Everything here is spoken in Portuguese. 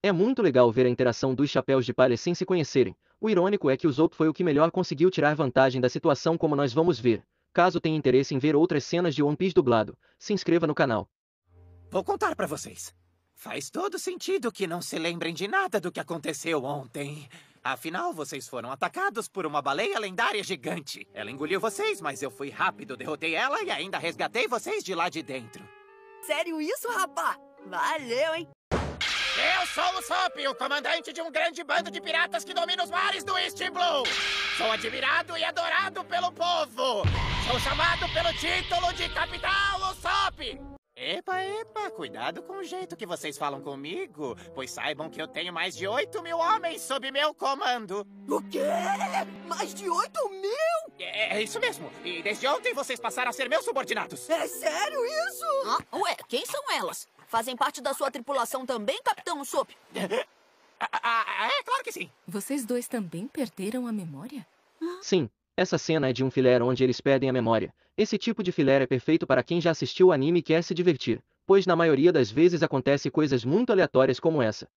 É muito legal ver a interação dos chapéus de palha sem se conhecerem. O irônico é que o Zop foi o que melhor conseguiu tirar vantagem da situação como nós vamos ver. Caso tenha interesse em ver outras cenas de One Piece dublado, se inscreva no canal. Vou contar pra vocês. Faz todo sentido que não se lembrem de nada do que aconteceu ontem. Afinal, vocês foram atacados por uma baleia lendária gigante. Ela engoliu vocês, mas eu fui rápido, derrotei ela e ainda resgatei vocês de lá de dentro. Sério isso, rapá? Valeu, hein? Eu sou o Sop, o comandante de um grande bando de piratas que domina os mares do East Blue. Sou admirado e adorado pelo povo. Sou chamado pelo título de Capitão Usopp. Epa, epa, cuidado com o jeito que vocês falam comigo, pois saibam que eu tenho mais de 8 mil homens sob meu comando. O quê? Mais de 8 mil? É, é isso mesmo, e desde ontem vocês passaram a ser meus subordinados. É sério isso? Ah, ué, quem são elas? Fazem parte da sua tripulação também, Capitão Usopp? Ah, ah, é claro que sim. Vocês dois também perderam a memória? Sim, essa cena é de um filler onde eles perdem a memória. Esse tipo de filler é perfeito para quem já assistiu o anime e quer se divertir, pois na maioria das vezes acontece coisas muito aleatórias como essa.